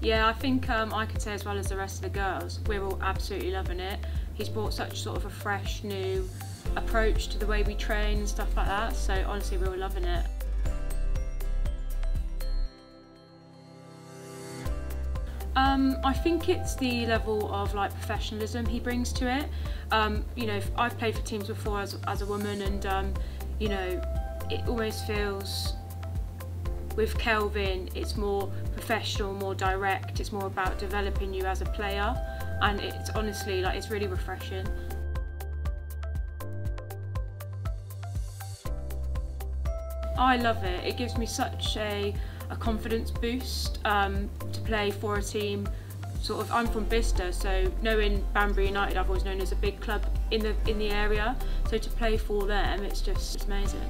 Yeah, I think um, I could say as well as the rest of the girls, we're all absolutely loving it. He's brought such sort of a fresh, new approach to the way we train and stuff like that. So honestly, we're all loving it. Um, I think it's the level of like professionalism he brings to it. Um, you know, I've played for teams before as, as a woman, and um, you know, it almost feels with Kelvin, it's more professional, more direct. It's more about developing you as a player, and it's honestly like it's really refreshing. I love it. It gives me such a, a confidence boost um, to play for a team. Sort of, I'm from Bicester, so knowing Banbury United, I've always known as a big club in the in the area. So to play for them, it's just it's amazing.